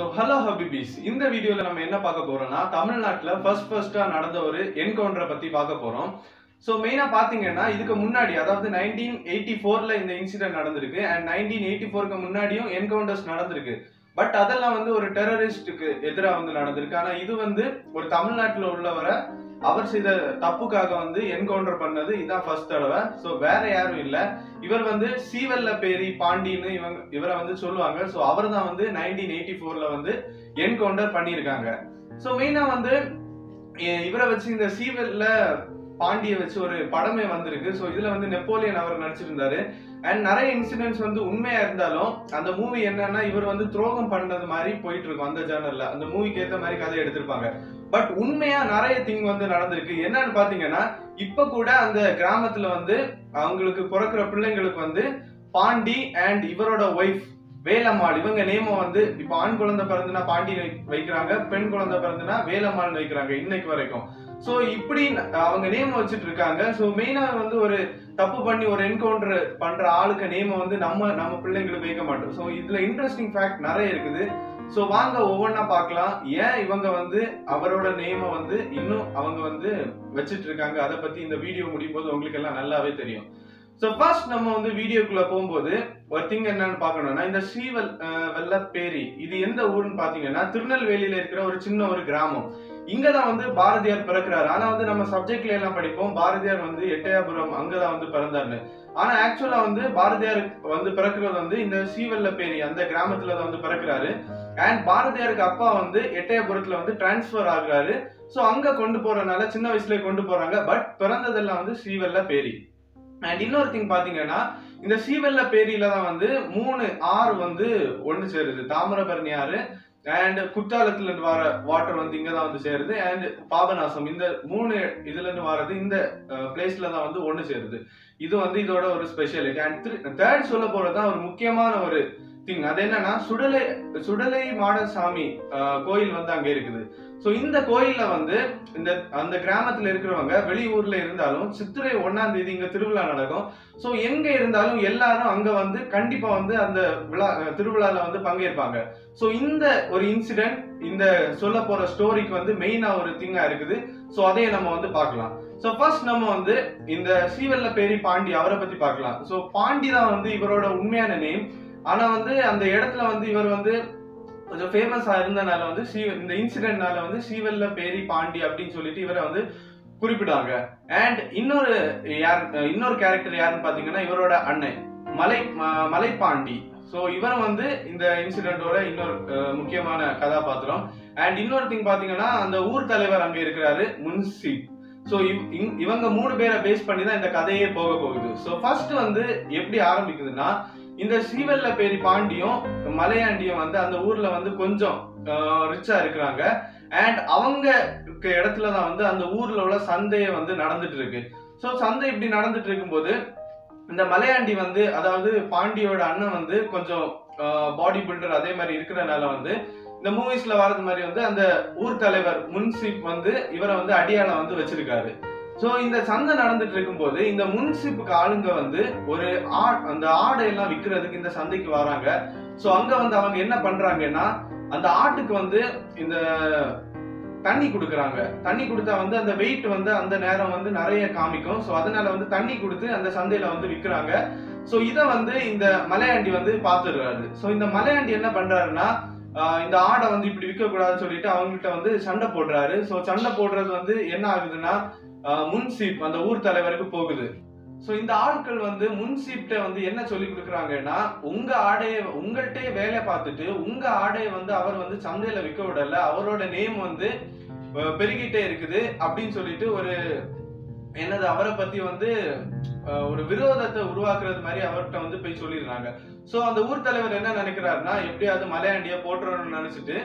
So hello ஹபிபிஸ் இந்த வீடியோவில் நம்ம என்ன பார்க்க போகிறோம்னா தமிழ்நாட்டில் ஃபர்ஸ்ட் ஃபர்ஸ்ட்டாக நடந்த ஒரு என்கவுண்டரை பற்றி பார்க்க போகிறோம் ஸோ மெயினாக பார்த்தீங்கன்னா இதுக்கு முன்னாடி அதாவது நைன்டீன் எயிட்டி ஃபோரில் இந்த இன்சிடென்ட் நடந்திருக்கு. அண்ட் நைன்டீன் எயிட்டி ஃபோருக்கு முன்னாடியும் என்கவுண்டர்ஸ் நடந்திருக்கு. பட் அதெல்லாம் வந்து ஒரு டெரரிஸ்ட்டுக்கு எதிராக வந்து நடந்திருக்கு. ஆனால் இது வந்து ஒரு தமிழ்நாட்டில் உள்ளவரை அவர் செய்த தப்புக்காக வந்து என்கவுண்டர் பண்ணது இதான் ஃபர்ஸ்ட் தடவை. ஸோ வேற யாரும் இல்ல. இவர் வந்து சீவல்ல பேரி பாண்டின்னு இவங்க இவரை வந்து சொல்லுவாங்க. ஸோ அவர் தான் வந்து நைன்டீன் எயிட்டி ஃபோர்ல வந்து என்கவுண்டர் பண்ணியிருக்காங்க. ஸோ மெயினா வந்து இவரை வச்சு இந்த சீவல்ல பாண்டிய வச்சு ஒரு படமே வந்திருக்கு. ஸோ இதுல வந்து நெப்போலியன் அவர் நடிச்சிருந்தாரு. அண்ட் நிறைய இன்சிடென்ட்ஸ் வந்து உண்மையா இருந்தாலும் அந்த மூவி என்னன்னா இவர் வந்து துரோகம் பண்ணது மாதிரி போயிட்டு இருக்கும் அந்த ஜேர்னல்ல அந்த மூவிக்கு ஏத்த மாதிரி கதை எடுத்திருப்பாங்க. பட் உண்மையா நிறைய திங் வந்து நடந்திருக்கு. என்னன்னு பாத்தீங்கன்னா இப்ப கூட அந்த கிராமத்துல வந்து அவங்களுக்கு பிறக்கிற பிள்ளைங்களுக்கு வந்து பாண்டி அண்ட் இவரோட ஒய்ஃப் வேலம்மாள் இவங்க நேம வந்து இப்ப ஆண் குழந்தை பிறந்துனா பாண்டி வைக்கிறாங்க பெண் குழந்தை பிறந்துனா வேலம்மாள் வைக்கிறாங்க இன்னைக்கு வரைக்கும். சோ இப்படி அவங்க நேம வச்சுட்டு இருக்காங்க சோ மெயினா வந்து ஒரு தப்பு பண்ணி ஒரு என்கவுண்டர் பண்ற ஆளுக்கு நேம வந்து நம்ம நம்ம பிள்ளைங்களுக்கு வைக்க மாட்டோம். சோ இதுல இன்ட்ரெஸ்டிங் ஃபேக்ட் நிறைய இருக்குது. சோ வாங்க ஒவ்வொன்றா பார்க்கலாம். ஏன் இவங்க வந்து அவரோட நேம வந்து இன்னும் அவங்க வந்து வச்சிட்டு இருக்காங்க அதை பத்தி இந்த வீடியோ முடியும் போது உங்களுக்கு எல்லாம் நல்லாவே தெரியும். ஸோ ஃபர்ஸ்ட் நம்ம வந்து வீடியோக்குள்ள போகும்போது ஒரு திங் என்னன்னு பார்க்கணும்னா இந்த ஸ்ரீவல் வெள்ளப்பேரி இது எந்த ஊருன்னு பாத்தீங்கன்னா திருநெல்வேலியில இருக்கிற ஒரு சின்ன ஒரு கிராமம். இங்கதான் வந்து பாரதியார் பிறக்கிறாரு. ஆனா வந்து நம்ம சப்ஜெக்ட்ல எல்லாம் படிப்போம். பாரதியார் வந்து எட்டயாபுரம் அங்கதான் வந்து பிறந்தாருன்னு ஆனா ஆக்சுவலா வந்து பாரதியார் வந்து பிறக்கிறது வந்து இந்த ஸ்ரீவெல்லப்பேரி அந்த கிராமத்துல தான் வந்து பிறக்கிறாரு. அண்ட் பாரதியாருக்கு அப்பா வந்து எட்டயபுரத்துல வந்து டிரான்ஸ்ஃபர் ஆகுறாரு. ஸோ அங்கே கொண்டு போறதுனால சின்ன வயசுலேயே கொண்டு போறாங்க. பட் பிறந்ததெல்லாம் வந்து ஸ்ரீவெல்லப்பேரி அண்ட் இன்னொரு திங் பார்த்தீங்கன்னா இந்த சீவெல்ல பேரியில தான் வந்து மூணு ஆறு வந்து ஒன்று சேருது. தாமிரபரணி ஆறு அண்ட் குற்றாலத்துல இருந்து வர வாட்டர் வந்து இங்க தான் வந்து சேருது. அண்ட் பாபநாசம் இந்த மூணு இதுல இருந்து வர்றது இந்த பிளேஸ்ல தான் வந்து ஒண்ணு சேருது. இது வந்து இதோட ஒரு ஸ்பெஷாலிட்டி அண்ட் தேர்ட் சொல்ல போறதுதான் ஒரு முக்கியமான ஒரு திங் அது என்னன்னா சுடலை சுடலை மாடசாமி அஹ், கோயில் வந்து அங்க இருக்குது. ஸோ இந்த கோயில்ல வந்து இந்த அந்த கிராமத்துல இருக்கிறவங்க வெளியூர்ல இருந்தாலும் சித்திரை ஒன்னாம் தேதி இங்க திருவிழா நடக்கும். ஸோ எங்க இருந்தாலும் எல்லாரும் அங்க வந்து கண்டிப்பா வந்து அந்த விழா திருவிழாவில் திருவிழால வந்து பங்கேற்பாங்க. ஸோ இந்த ஒரு இன்சிடென்ட் இந்த சொல்ல போற ஸ்டோரிக்கு வந்து மெயினா ஒரு திங்கா இருக்குது. ஸோ அதையே நம்ம வந்து பார்க்கலாம். ஸோ ஃபர்ஸ்ட் நம்ம வந்து இந்த சீவல்ல பேரி பாண்டி அவரை பத்தி பார்க்கலாம். ஸோ பாண்டி தான் வந்து இவரோட உண்மையான நேம் ஆனா வந்து அந்த இடத்துல வந்து இவர் வந்து கொஞ்சம் ஃபேமஸா இருந்தனால வந்து ஸ்ரீ இந்த இன்சிடென்ட்னால வந்து சீவல்ல பேரி பாண்டி அப்படின்னு சொல்லிட்டு இவரை வந்து குறிப்பிடுவாங்க. அண்ட் இன்னொரு யார் இன்னொரு கேரக்டர் யாருன்னு பாத்தீங்கன்னா இவரோட அண்ணன் மலை மலைப்பாண்டி. ஸோ இவரும் வந்து இந்த இன்சிடென்ட்டோட இன்னொரு முக்கியமான கதாபாத்திரம். அண்ட் இன்னொரு திங் பாத்தீங்கன்னா அந்த ஊர் தலைவர் அங்க இருக்கிறாரு முன்சி ஸோ இவங்க மூணு பேரை பேஸ் பண்ணி தான் இந்த கதையே போக போகுது. ஸோ ஃபர்ஸ்ட் வந்து எப்படி ஆரம்பிக்குதுன்னா இந்த ஸ்ரீவல்ல பேரி பாண்டியும் மலையாண்டியும் வந்து அந்த ஊர்ல வந்து கொஞ்சம் ரிச்சா இருக்கிறாங்க. அண்ட் அவங்க இருக்க இடத்துல தான் வந்து அந்த ஊர்ல உள்ள சந்தையை வந்து நடந்துட்டு இருக்கு ஸோ சந்தை இப்படி நடந்துட்டு இருக்கும்போது இந்த மலையாண்டி வந்து அதாவது பாண்டியோட அண்ணன் வந்து கொஞ்சம் பாடி பில்டர் அதே மாதிரி இருக்கிறனால வந்து இந்த மூவிஸ்ல வரது மாதிரி வந்து அந்த ஊர் தலைவர் முன்சிப் வந்து இவரை வந்து அடியாளம் வந்து வச்சிருக்காரு. ஸோ இந்த சந்தை நடந்துட்டு இருக்கும்போது இந்த முன்சிப்புக்கு ஆளுங்க வந்து ஒரு ஆட் அந்த ஆடை எல்லாம் விற்கிறதுக்கு இந்த சந்தைக்கு வராங்க. ஸோ அங்க வந்து அவங்க என்ன பண்றாங்கன்னா அந்த ஆட்டுக்கு வந்து இந்த தண்ணி கொடுக்குறாங்க. தண்ணி கொடுத்தா வந்து அந்த வெயிட் வந்து அந்த நேரம் வந்து நிறைய காமிக்கும். ஸோ அதனால வந்து தண்ணி கொடுத்து அந்த சந்தையில வந்து விற்கிறாங்க ஸோ இதை வந்து இந்த மலையாண்டி வந்து பார்த்துடுறாரு ஸோ இந்த மலையாண்டி என்ன பண்றாருன்னா இந்த ஆடை வந்து இப்படி விற்க கூடாதுன்னு சொல்லிட்டு அவங்ககிட்ட வந்து சண்டை போடுறாரு. ஸோ சண்டை போடுறது வந்து என்ன ஆகுதுன்னா முன்சீப் அந்த ஊர் தலைவருக்கு போகுது. ஸோ இந்த ஆட்கள் வந்து முன்சீப்ட வந்து என்ன சொல்லி கொடுக்குறாங்கன்னா உங்க ஆடையை உங்கள்கிட்டயே வேலை பார்த்துட்டு உங்க ஆடையை வந்து அவர் வந்து சந்தையில விற்க விடல அவரோட நேம் வந்து பெருகிட்டே இருக்குது அப்படின்னு சொல்லிட்டு ஒரு என்னது அவரை பத்தி வந்து ஒரு விரோதத்தை உருவாக்குறது மாதிரி அவர்கிட்ட வந்து போய் சொல்லிடுறாங்க. ஸோ அந்த ஊர் தலைவர் என்ன நினைக்கிறாருன்னா எப்படியாவது மலையாண்டிய போட்டுறோம்னு நினைச்சிட்டு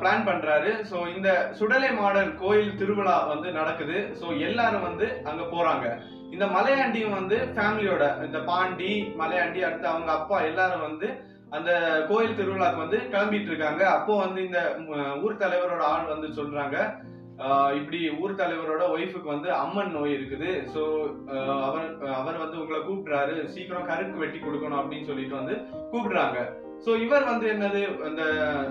பிளான் பண்றாரு. ஸோ இந்த சுடலை மாடல் கோயில் திருவிழா வந்து நடக்குது. ஸோ எல்லாரும் வந்து அங்க போறாங்க. இந்த மலையாண்டியும் வந்து ஃபேமிலியோட இந்த பாண்டி மலையாண்டி அடுத்து அவங்க அப்பா எல்லாரும் வந்து அந்த கோயில் திருவிழாக்கு வந்து கிளம்பிட்டு இருக்காங்க. அப்போ வந்து இந்த ஊர் தலைவரோட ஆள் வந்து சொல்றாங்க. இப்படி ஊர் தலைவரோட ஒய்ஃபுக்கு வந்து அம்மன் நோய் இருக்குது. ஸோ அவர் அவர் வந்து உங்களை கூப்பிடுறாரு. சீக்கிரம் கருக்கு வெட்டி கொடுக்கணும் அப்படின்னு சொல்லிட்டு வந்து கூப்பிடுறாங்க. சோ இவர் வந்து என்னது? அந்த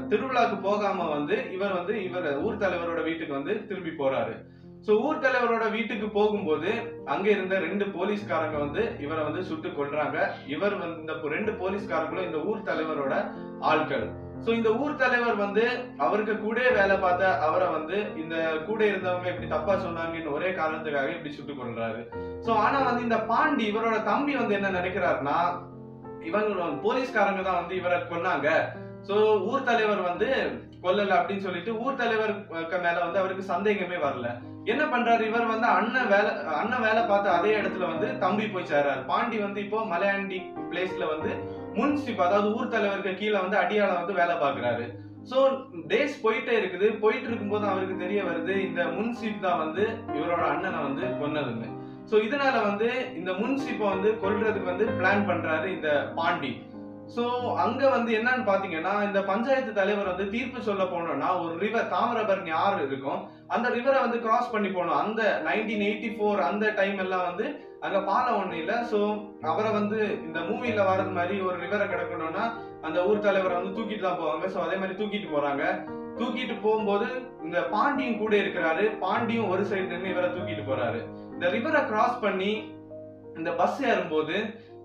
திருவிழாக்கு போகாம வந்து இவர் வந்து இவர் ஊர் தலைவரோட வீட்டுக்கு வந்து திரும்பி போறாரு. சோ ஊர் தலைவரோட வீட்டுக்கு போகும்போது அங்க இருந்த ரெண்டு போலீஸ்காரங்க வந்து இவரை வந்து சுட்டு கொள்றாங்க இவர் வந்து இந்த ரெண்டு போலீஸ்காரங்களும் இந்த ஊர் தலைவரோட ஆட்கள். சோ இந்த ஊர் தலைவர் வந்து அவருக்கு கூட வேலை பார்த்த அவரை வந்து இந்த கூட இருந்தவங்க இப்படி தப்பா சொன்னாங்கன்னு ஒரே காரணத்துக்காக இப்படி சுட்டு கொள்றாரு சோ ஆனா வந்து இந்த பாண்டி இவரோட தம்பி வந்து என்ன நினைக்கிறாருன்னா இவங்க போலீஸ்காரங்க தான் வந்து இவரை கொன்னாங்க. ஸோ ஊர் தலைவர் வந்து கொல்லல அப்படின்னு சொல்லிட்டு ஊர் தலைவர் மேல வந்து அவருக்கு சந்தேகமே வரல. என்ன பண்றாரு? இவர் வந்து அண்ணன் வேலை அண்ணன் வேலை பார்த்து அதே இடத்துல வந்து தம்பி போய் சேர்றாரு. பாண்டி வந்து இப்போ மலையாண்டி பிளேஸ்ல வந்து முன்சிப் அதாவது ஊர் தலைவருக்கு கீழே வந்து அடியால வந்து வேலை பார்க்கறாரு. ஸோ டேஸ் போயிட்டே இருக்குது. போயிட்டு இருக்கும்போது அவருக்கு தெரிய வருது இந்த முன்சிப் தான் வந்து இவரோட அண்ணனை வந்து கொன்னதுன்னு. சோ இதனால வந்து இந்த முன்சிப்பை வந்து கொல்றதுக்கு வந்து பிளான் பண்றாரு இந்த பாண்டி. சோ அங்க வந்து என்னன்னு பாத்தீங்கன்னா இந்த பஞ்சாயத்து தலைவர் வந்து தீர்ப்பு சொல்ல போனோம்னா ஒரு ரிவர் தாமிரபரணி ஆறு இருக்கும். அந்த ரிவரை வந்து கிராஸ் பண்ணி போகணும் அந்த நைன்டீன் எயிட்டி ஃபோர் அந்த டைம் எல்லாம் வந்து அங்க பாலம் ஒண்ணு இல்ல. சோ அவரை வந்து இந்த மூவில வர்றது மாதிரி ஒரு ரிவரை கிடக்கணும்னா அந்த ஊர் தலைவரை வந்து தூக்கிட்டு தான் போவாங்க. ஸோ அதே மாதிரி தூக்கிட்டு போறாங்க. தூக்கிட்டு போகும்போது இந்த பாண்டியும் கூட இருக்கிறாரு. பாண்டியும் ஒரு சைடு நின்று இவரை தூக்கிட்டு போறாரு. இந்த ரிவரை கிராஸ் பண்ணி இந்த பஸ் ஏறும்போது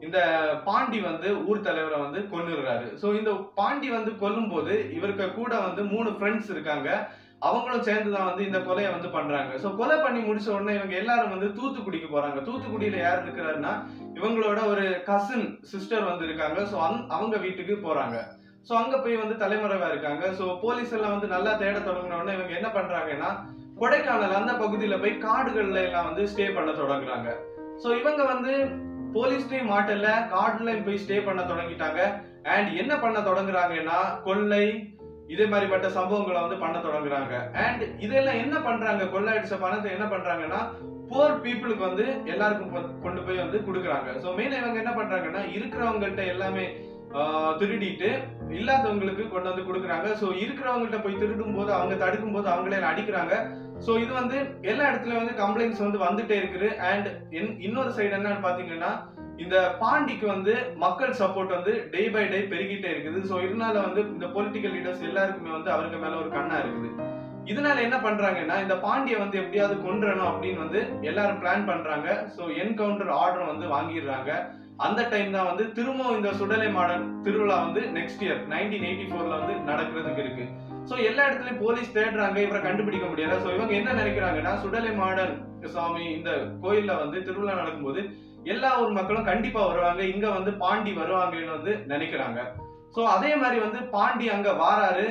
இந்த பாண்டி வந்து ஊர் தலைவரை வந்து கொன்னுடுறாரு. சோ இந்த பாண்டி வந்து கொல்லும் போது இவருக்கு கூட வந்து மூணு ஃப்ரெண்ட்ஸ் இருக்காங்க. அவங்களும் சேர்ந்து தான் வந்து இந்த கொலையை வந்து பண்றாங்க. சோ கொலை பண்ணி முடிச்ச உடனே இவங்க எல்லாரும் வந்து தூத்துக்குடிக்கு போறாங்க. தூத்துக்குடியில யார் இருக்கிறாருன்னா இவங்களோட ஒரு கசின் சிஸ்டர் வந்து இருக்காங்க. சோ அவங்க வீட்டுக்கு போறாங்க. சோ அங்க போய் வந்து தலைமறைவா இருக்காங்க. சோ போலீஸ் எல்லாம் வந்து நல்லா தேட தொடங்கின உடனே இவங்க என்ன பண்றாங்கன்னா கொடைக்கானல் அந்த பகுதியில போய் காடுகள்ல எல்லாம் வந்து ஸ்டே பண்ண தொடங்குறாங்க. ஸோ இவங்க வந்து போலீஸ்லேயும் மாட்டல காடுலயும் போய் ஸ்டே பண்ண தொடங்கிட்டாங்க. அண்ட் என்ன பண்ண தொடங்குறாங்கன்னா கொள்ளை இதே மாதிரிப்பட்ட சம்பவங்களை வந்து பண்ண தொடங்குறாங்க. அண்ட் இதெல்லாம் என்ன பண்றாங்க? கொள்ளை அடிச்ச பணத்தை என்ன பண்றாங்கன்னா போர் பீப்புளுக்கு வந்து எல்லாருக்கும் கொண்டு போய் வந்து கொடுக்குறாங்க. ஸோ மெயினாக இவங்க என்ன பண்றாங்கன்னா இருக்கிறவங்கள்ட்ட எல்லாமே திருடிட்டு இல்லாதவங்களுக்கு கொண்டு வந்து கொடுக்குறாங்க. ஸோ இருக்கிறவங்கள்ட்ட போய் திருடும் போது அவங்க தடுக்கும் போது அவங்களே அடிக்கிறாங்க. ஸோ இது வந்து எல்லா இடத்துலயும் வந்து கம்ப்ளைண்ட்ஸ் வந்து வந்துட்டே இருக்குது. அண்ட் இன்னொரு சைடு என்னன்னு பாத்தீங்கன்னா இந்த பாண்டிக்கு வந்து மக்கள் சப்போர்ட் வந்து டே பை டே பெருகிட்டே இருக்குது. ஸோ இதனால வந்து இந்த பொலிட்டிக்கல் லீடர்ஸ் எல்லாருக்குமே வந்து அவருக்கு மேல ஒரு கண்ணா இருக்குது. இதனால என்ன பண்றாங்கன்னா இந்த பாண்டிய வந்து எப்படியாவது கொன்றணும் அப்படின்னு வந்து எல்லாரும் பிளான் பண்றாங்க. ஸோ என்கவுண்டர் ஆர்டர் வந்து வாங்கிடுறாங்க. அந்த டைம் தான் வந்து திரும்பவும் இந்த சுடலை மாடன் திருவிழா வந்து நெக்ஸ்ட் இயர் நைன்டீன் எயிட்டி ஃபோர்ல வந்து நடக்கிறதுக்கு இருக்கு. ஸோ எல்லா இடத்துலயும் போலீஸ் தேடுறாங்க இவரை கண்டுபிடிக்க முடியல. ஸோ இவங்க என்ன நினைக்கிறாங்கன்னா சுடலை மாடன் சுவாமி இந்த கோயில்ல வந்து திருவிழா நடக்கும்போது எல்லா ஊர் மக்களும் கண்டிப்பா வருவாங்க. இங்க வந்து பாண்டி வருவாங்கன்னு வந்து நினைக்கிறாங்க. சோ அதே மாதிரி வந்து பாண்டி அங்க வாராரு.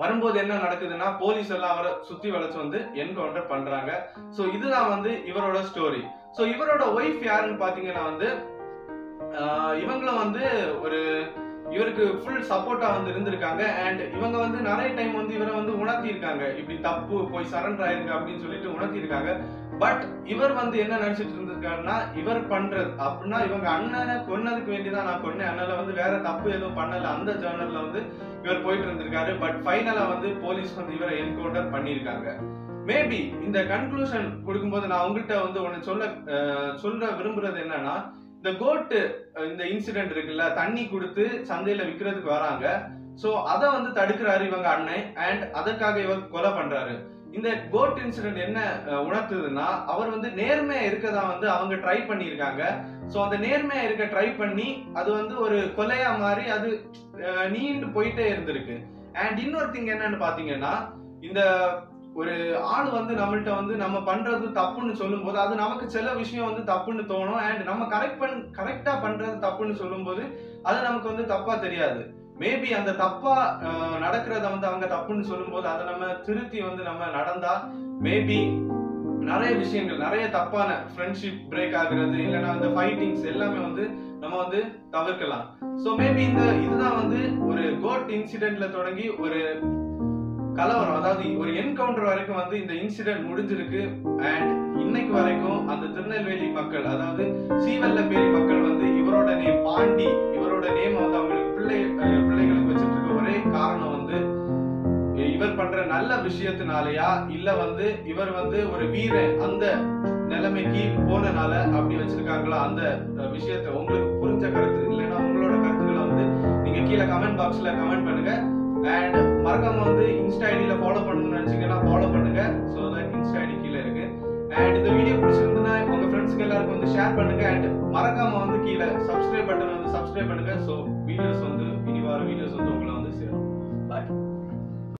வரும்போது என்ன நடக்குதுன்னா போலீஸ் எல்லாம் அவரை சுத்தி வளைச்சு வந்து என்கவுண்டர் பண்றாங்க. சோ இதுதான் வந்து இவரோட ஸ்டோரி சோ இவரோட ஒய்ஃப் யாருன்னு பாத்தீங்கன்னா வந்து இவங்களும் வந்து ஒரு இவருக்கு ஃபுல் சப்போர்ட்டா வந்து இருந்திருக்காங்க. அண்ட் இவங்க வந்து நிறைய டைம் வந்து இவரை வந்து உணர்த்தியிருக்காங்க. இப்படி தப்பு போய் சரண்டர் ஆயிருங்க அப்படின்னு சொல்லிட்டு உணர்த்தியிருக்காங்க. பட் இவர் வந்து என்ன நினைச்சிட்டு இருந்திருக்காருன்னா இவர் பண்றது அப்படின்னா இவங்க அண்ணனை கொன்னதுக்கு வேண்டிதான். நான் கொன்னேன் அண்ணல வந்து வேற தப்பு எதுவும் பண்ணல. அந்த ஜேர்னல்ல வந்து இவர் போயிட்டு இருந்திருக்காரு. பட் ஃபைனலா வந்து போலீஸ் வந்து இவரை என்கவுண்டர் பண்ணியிருக்காங்க. மேபி இந்த கன்க்ளூஷன் கொடுக்கும்போது நான் உங்கள்கிட்ட வந்து ஒன்னு சொல்ல அஹ், சொல்ல விரும்புறது என்னன்னா Uh, இந்த கோட்டு இந்த இன்சிடென்ட் இருக்குல்ல தண்ணி கொடுத்து சந்தையில விற்கிறதுக்கு வராங்க. சோ அதை வந்து தடுக்கிறாரு இவங்க அண்ணன் அண்ட் அதற்காக இவர் கொலை பண்றாரு. இந்த கோட் இன்சிடென்ட் என்ன உணர்த்துதுன்னா அவர் வந்து நேர்மையா இருக்கதா வந்து அவங்க ட்ரை பண்ணியிருக்காங்க. ஸோ அந்த நேர்மையா இருக்க ட்ரை பண்ணி அது வந்து ஒரு கொலையா மாறி அது நீண்டு போயிட்டே இருந்திருக்கு. அண்ட் இன்னொரு திங் என்னன்னு பாத்தீங்கன்னா இந்த ஒரு ஆள் வந்து நம்மள்ட்ட வந்து நம்ம பண்றது தப்புன்னு சொல்லும்போது அது நமக்கு சில விஷயம் வந்து தப்புன்னு தோணும். அண்ட் நம்ம கரெக்ட் பண் கரெக்டா பண்றது தப்புன்னு சொல்லும்போது அது நமக்கு வந்து தப்பா தெரியாது. மேபி அந்த தப்பா நடக்கிறத வந்து அவங்க தப்புன்னு சொல்லும்போது அதை நம்ம திருத்தி வந்து நம்ம நடந்தா மேபி நிறைய விஷயங்கள் நிறைய தப்பான ஃப்ரெண்ட்ஷிப் பிரேக் ஆகுறது இல்லைன்னா அந்த ஃபைட்டிங்ஸ் எல்லாமே வந்து நம்ம வந்து தவிர்க்கலாம். ஸோ மேபி இந்த இதுதான் வந்து ஒரு கோட் இன்சிடென்ட்ல தொடங்கி ஒரு கலவரம் அதாவது ஒரு என்கவுண்டர் வரைக்கும் வந்து இந்த இன்சிடென்ட் முடிஞ்சிருக்கு. அண்ட் இன்னைக்கு வரைக்கும் அந்த திருநெல்வேலி மக்கள் அதாவது சீவல்லப்பேரி மக்கள் வந்து இவரோட நேம் பாண்டி இவரோட நேம் வந்து அவங்களுக்கு பிள்ளை பிள்ளைகளுக்கு வச்சுட்டு இருக்க ஒரே காரணம் வந்து இவர் பண்ற நல்ல விஷயத்தினாலயா இல்ல வந்து இவர் வந்து ஒரு வீரன் அந்த நிலைமைக்கு போனனால அப்படி வச்சிருக்காங்களா? அந்த விஷயத்த விஷயத்தை உங்களுக்கு புரிஞ்ச கருத்து இல்லைன்னா உங்களோட கருத்துக்களை வந்து நீங்க கீழே கமெண்ட் பாக்ஸ்ல கமெண்ட் பண்ணுங்க. அண்ட் மறக்காம வந்து இன்ஸ்டா ஐடியில் ஃபாலோ பண்ணணும்னு நினச்சிங்கன்னா ஃபாலோ பண்ணுங்க. ஸோ தட் இன்ஸ்டா ஐடி கீழே இருக்கு. அண்ட் இந்த வீடியோ பிடிச்சிருந்ததுன்னா உங்க ஃப்ரெண்ட்ஸ்க்கு எல்லாருக்கும் வந்து ஷேர் பண்ணுங்க. அண்ட் மறக்காம வந்து கீழே சப்ஸ்கிரைப் பட்டன் வந்து சப்ஸ்கிரைப் பண்ணுங்க. ஸோ வீடியோஸ் வந்து இனி வர வீடியோஸ் வந்து உங்களை வந்து சேரும். பாய்